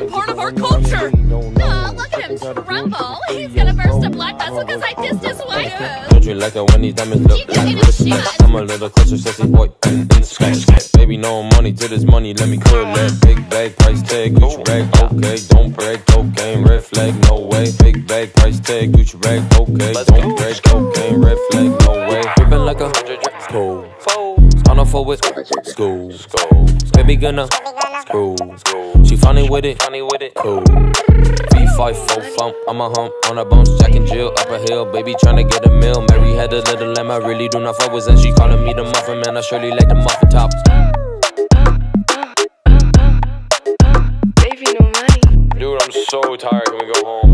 important part of our culture. Aw, look at him tremble. He's gonna burst a blood vessel because I dissed his wife. Don't you like it when these diamonds look You can like get a wrist? shot. I'm a little closer, sexy boy. in the. Baby, no money to this money, let me cool that. Big bag, price tag, Gucci rag, okay. Don't break cocaine, red flag, no way. Big bag, price tag, Gucci rag, okay. Don't break cocaine, red flag, no way. Drippin' like a hundred. school. On a four with school. School. Baby gonna screw. Funny with it, funny with it, cool. V5 full fump, I'm a hump on a bounce, Jack and Jill up a hill. Baby tryna get a meal. Mary had a little lamb, I really do not fuck with, and she calling me the muffin man. I surely like the muffin tops. Baby, no money. Dude, I'm so tired. Can we go home?